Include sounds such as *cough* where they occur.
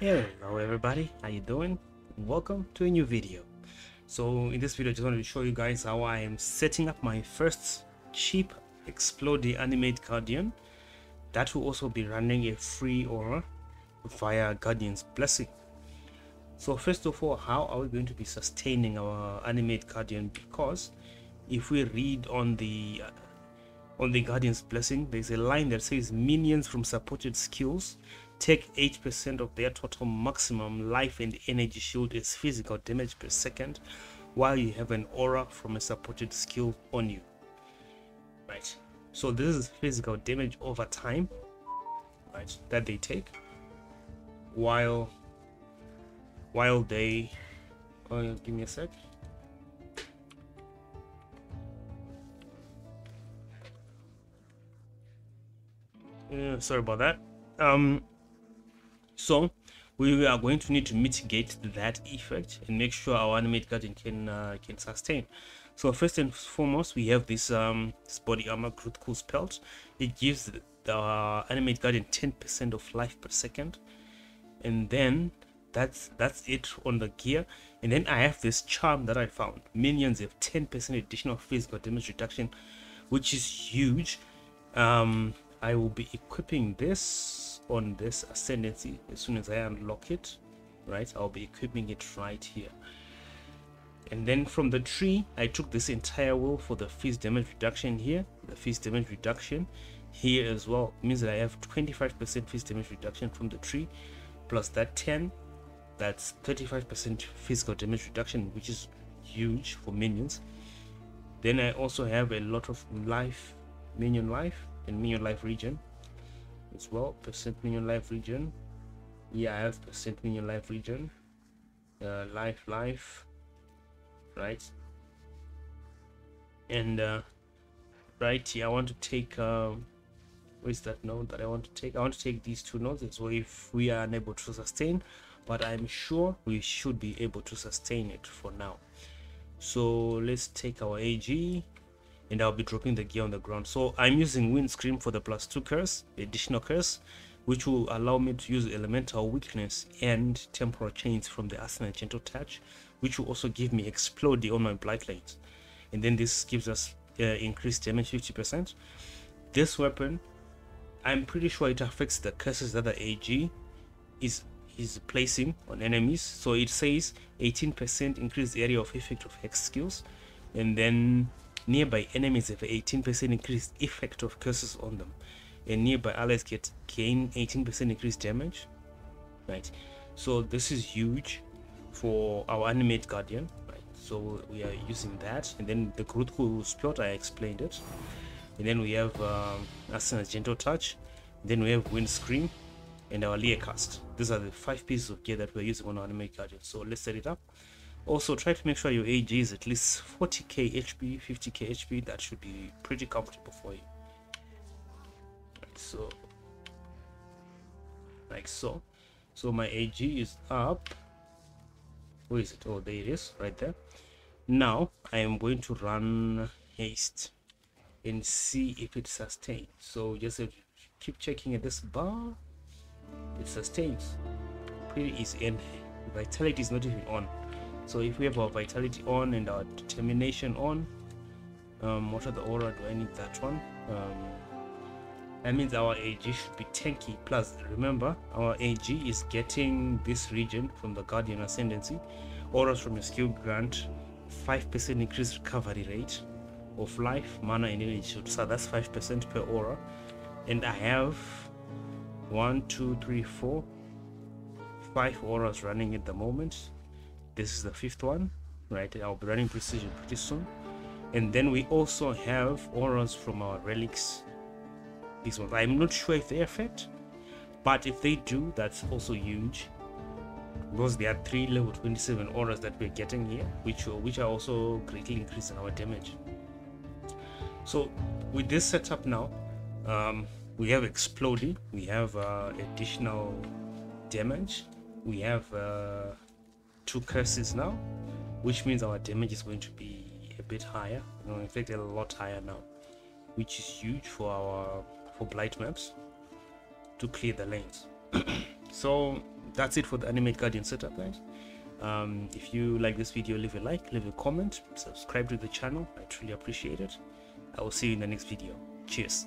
Hello everybody, how you doing? Welcome to a new video. So in this video I just wanted to show you guys how I am setting up my first cheap Explodey Animate Guardian that will also be running a free aura via Guardian's Blessing. So first of all, how are we going to be sustaining our Animate Guardian? Because if we read on the on the Guardian's Blessing, there's a line that says minions from supported skills take 8% of their total maximum life and energy shield as physical damage per second while you have an aura from a supported skill on you. Right. So this is physical damage over time, right, that they take while while they oh give me a sec uh, sorry about that um so we are going to need to mitigate that effect and make sure our animate guardian can uh, can sustain. So first and foremost we have this um this body armor critical spelt it gives the, uh, animate guardian 10 percent of life per second. And then that's that's it on the gear. And then i have this charm that i found. Minions have 10 percent additional physical damage reduction which is huge. Um i will be equipping this on this ascendancy. As soon as i unlock it right i'll be equipping it right here. And then from the tree i took this entire wheel for the phys damage reduction here the phys damage reduction here as well. It means that i have 25 percent phys damage reduction from the tree plus that 10 that's 35% physical damage reduction which is huge for minions. Then i also have a lot of life minion life and minion life regen as well percent minion life regen. Yeah i have percent minion life regen. Uh, life life right? And uh, right here i want to take um, where's that node that i want to take? I want to take these two nodes as well if we are unable to sustain but i'm sure we should be able to sustain it for now. So let's take our ag and i'll be dropping the gear on the ground. So i'm using Windscream for the plus two curse additional curse which will allow me to use elemental weakness and temporal chains from the Asenath's Gentle Touch which will also give me explode on my blight lanes and then this gives us uh, increased damage 50 percent. This weapon i'm pretty sure it affects the curses that the ag is is placing on enemies. So it says 18% increased area of effect of hex skills. And then nearby enemies have 18% increased effect of curses on them. And nearby allies get gain 18% increased damage right? So this is huge for our animate guardian right? So we are using that. And then the critical spot i explained it. And then we have um, Asenath's Gentle Touch. Then we have Wind Windscream and our Leer Cast. These are the five pieces of gear that we're using on our animate guardian. So let's set it up also try to make sure your ag is at least 40k hp 50k hp that should be pretty comfortable for you. So. Like so. So my ag is up. Where is it? Oh there it is right there. Now i am going to run haste and see if it sustains. So just keep checking at this bar. It sustains. Pretty easy. And vitality is not even on so if we have our vitality on and our determination on um what are the aura? Do i need that one? Um that means our ag should be tanky. Plus remember our ag is getting this regen from the guardian ascendancy. Auras from your skill grant 5% increased recovery rate of life mana and energy so that's 5% per aura. And i have one two three four five auras running at the moment this is the fifth one right i'll be running precision pretty soon. And then we also have auras from our relics. These ones i'm not sure if they affect but if they do that's also huge. Because there are three level 27 auras that we're getting here which are, which are also greatly increasing our damage. So with this setup now um, we have exploding we have uh, additional damage. We have uh, two curses now which means our damage is going to be a bit higher you in fact a lot higher now which is huge for our for blight maps to clear the lanes. *clears throat* So that's it for the animate guardian setup guys. Um, if you like this video leave a like leave a comment subscribe to the channel. I truly appreciate it. I will see you in the next video. Cheers